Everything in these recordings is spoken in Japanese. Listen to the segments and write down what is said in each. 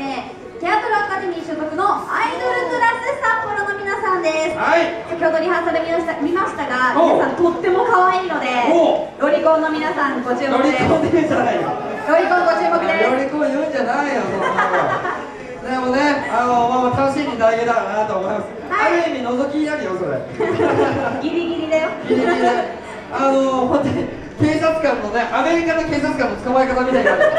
ねテアトルアカデミー所属のアイドルクラス札幌の皆さんです。はい。先ほどリハーサル見ました見ましたが皆さんとっても可愛いのでおロリコンの皆さんご注目。です込んでんじゃないよ。ロリコンご注目です。乗り込ん言うんじゃないよ でもねあのまあまあ楽しんでいただけたらなと思います、はい。ある意味覗きになるよそれ。ギリギリだよ。ギリギリであの本当に警察官のねアメリカの警察官の捕まえ方みたいになる。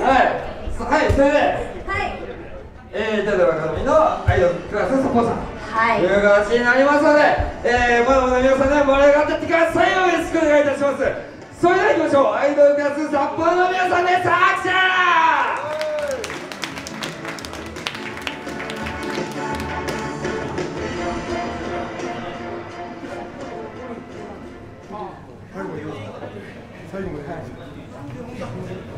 はい。そはいそれで。はい。えー、テドラカデミのアイドルクラスサポーター。はい。という形になりますので、えー、まだまだ皆さんね盛り上がってってくださいよよろしくお願いいたします。それでは行きましょう。アイドルクラス札幌の皆さんです。拍手最後まで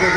ア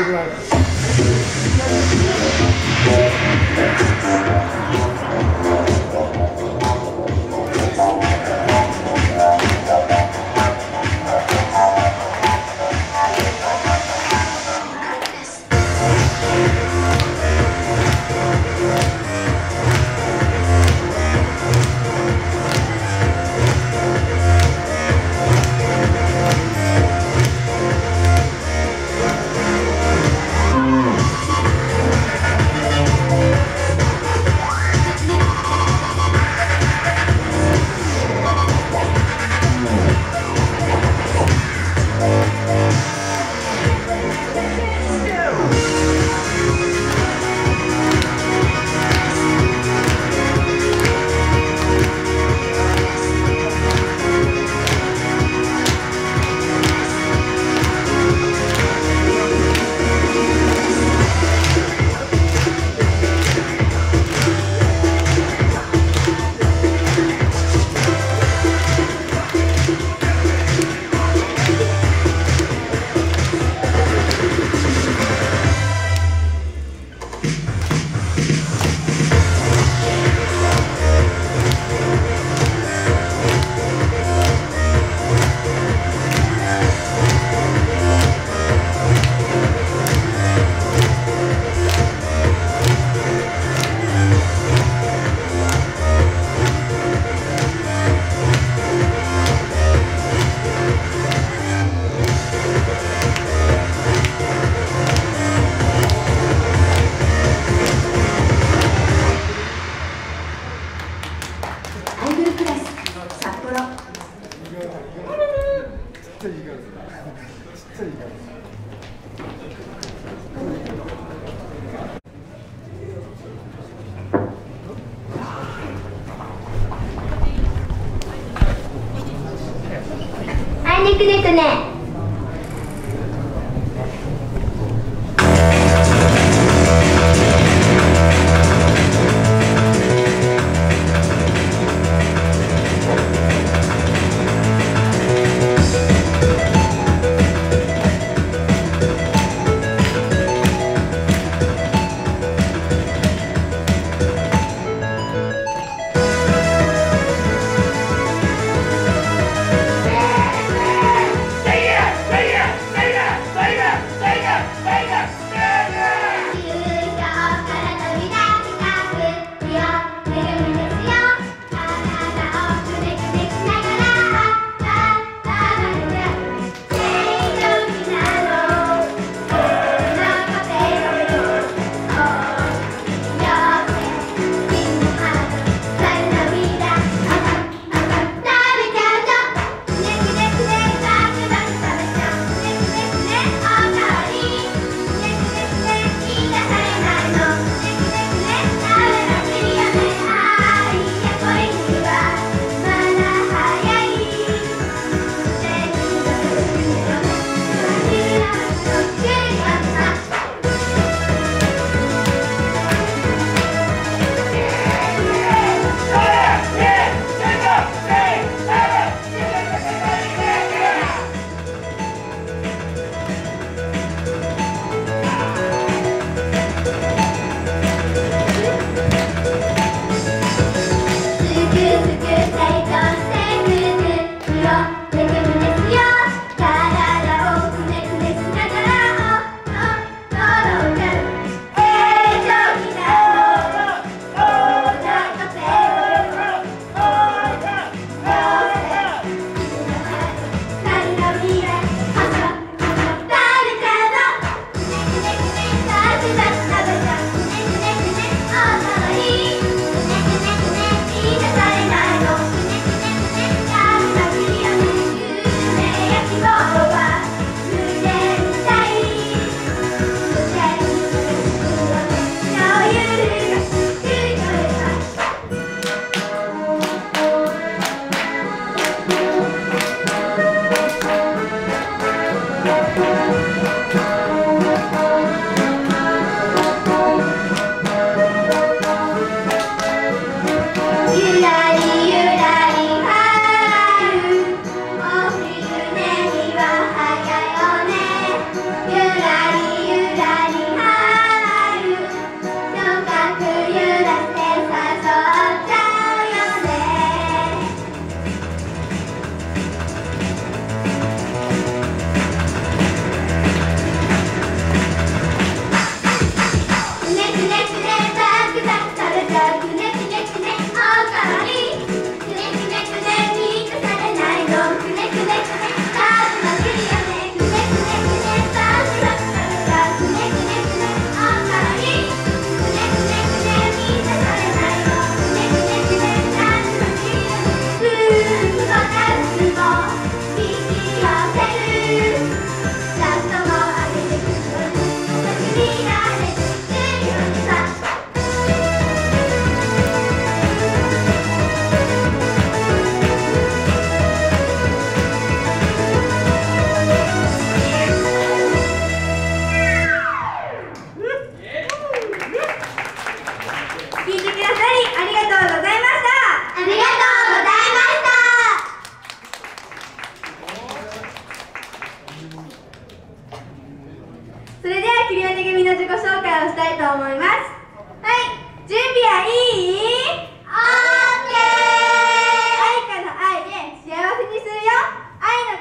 はい、ねくね。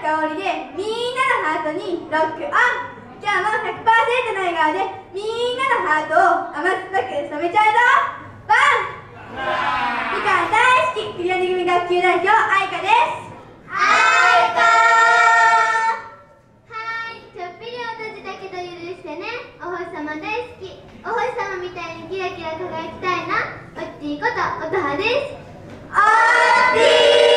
香りでみんなのハートにロックオン。今日も100%の笑顔でみんなのハートを甘酸っぱく染めちゃうぞ。バン。みかん大好き。クリオネ組学級代表愛花です。愛花はい。ちょっぴり落としたけど許してね。お星様大好き。お星様みたいにキラキラ輝きたいな。おっちーこと音羽です。おー。ち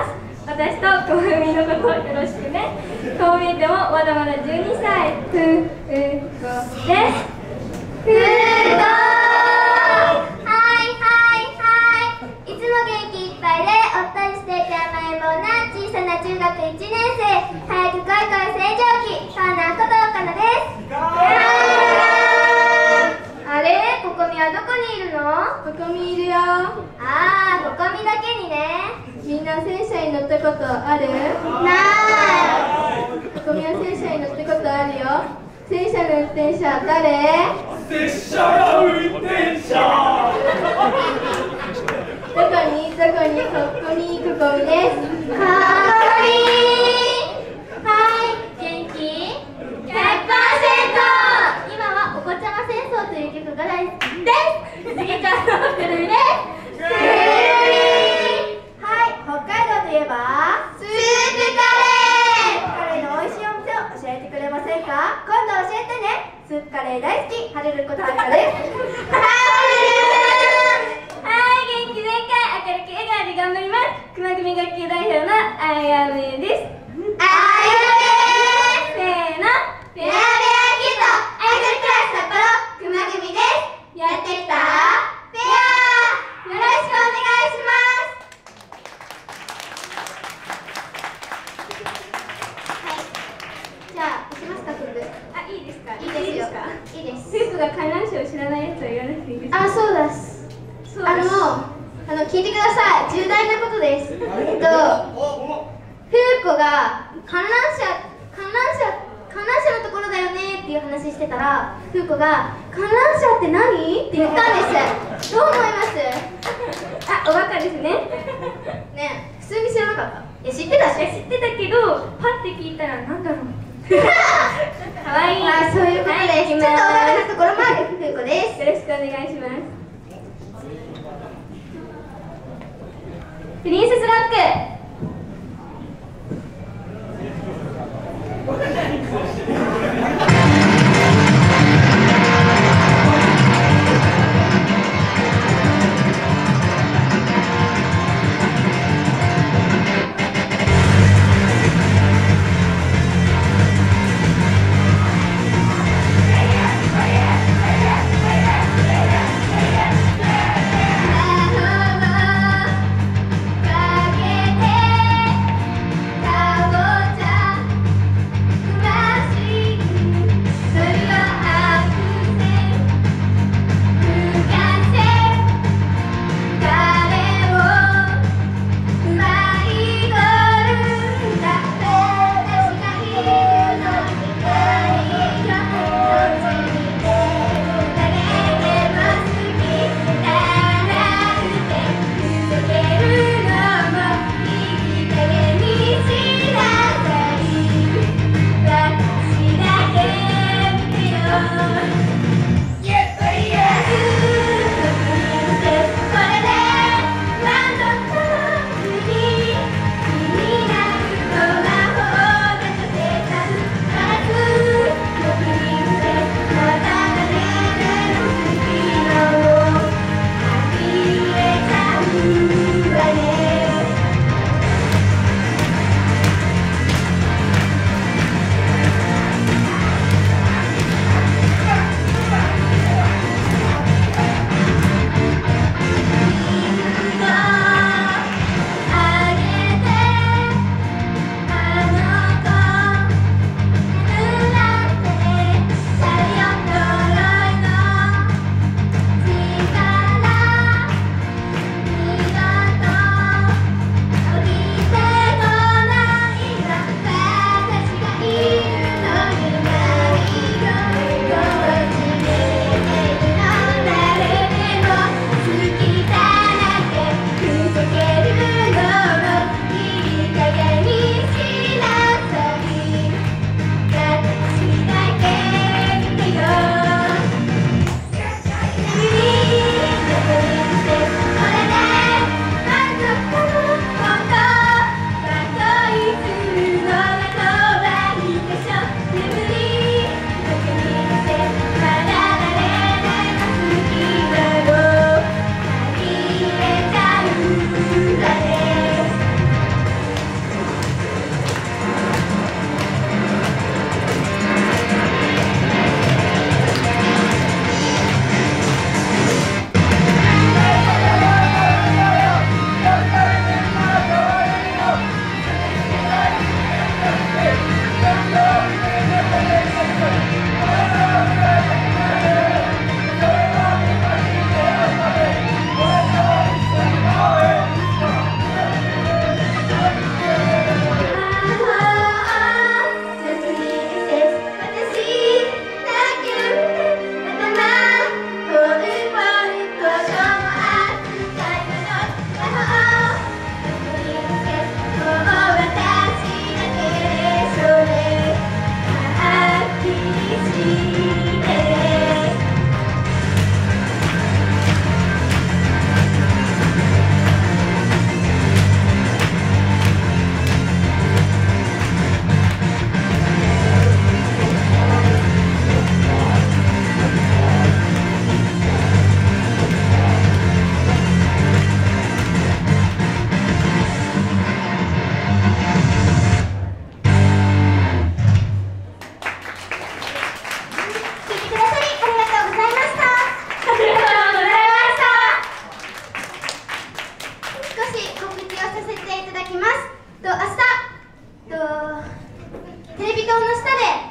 ます私と小文のことよろしくねこう見えてもまだまだ12歳ふうこです。ふうこはいはいはい。いつも元気いっぱいでおっとりしていて甘えん坊な小さな中学1年生早く来い来い成長期そんなことかなですあれ？ここみはどこにいるの？ここにいるよああここみだけにねみんな戦車に乗ったことある？なここみは戦車に乗ったことあるよ。戦車の運転者は誰？拙者が運転者。どこに？どこに？ここに。ここみです。いかわい。いはい。元気？100%今はお子ちゃま戦争という曲が大好きです。次からのくるみですくるみはい北海道といえばスープカレーカレーの美味しいお店を教えてくれ今度教えてね。スープカレー大好き。ハレルことはるかですはい、元気全開明るく笑顔で頑張ります。熊組学級代表のあやめです。あせーのゆめベアベアキッドアイドルクラス札幌熊組ですやってきたペアよろしくお願いしますはいじゃあ行きますかクブあ、いいですかいいですよかいいですスープが観覧車を知らないやつは言わなくていいですかあそうです。そうです。あのあの聞いてください。重大なことです。えっとフーコが観覧車観覧車観覧車のところだよねっていう話してたらフーコが観覧車って何？って言ったんです。どう思います？あ、おバカですね。ねえ普通に知らなかった。え知ってたし。いや知ってたけどパッて聞いたらなんだろう かわい。いあそういうことはいです、行きちょっとおバカまなところもある。フーコですす。よろしくお願いします。プリンセスロック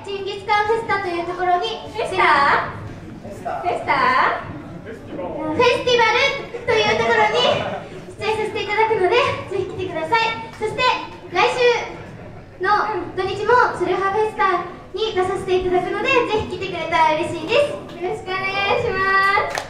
ジンギスカンフェスタというところにフェスタ？フェスタ。フェスティバルというところに出演させていただくのでぜひ来てください。そして来週の土日もツルハフェスタに出させていただくのでぜひ来てくれたら嬉しいです。よろしくお願いします